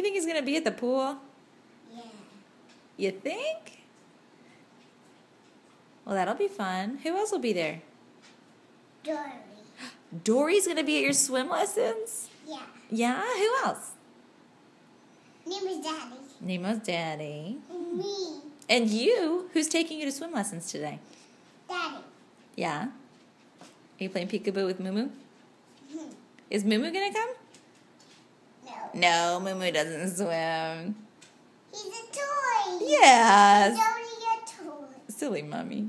You think he's gonna be at the pool? Yeah. You think? Well, that'll be fun. Who else will be there? Dory. Dory's gonna be at your swim lessons? Yeah. Yeah, who else? Nemo's Daddy. Nemo's daddy. And me. And you, who's taking you to swim lessons today? Daddy. Yeah. Are you playing peekaboo with Moo Hmm. Is Moo Moo gonna come? No. Moo doesn't swim. He's a toy. Yes. He's only a toy. Silly mommy.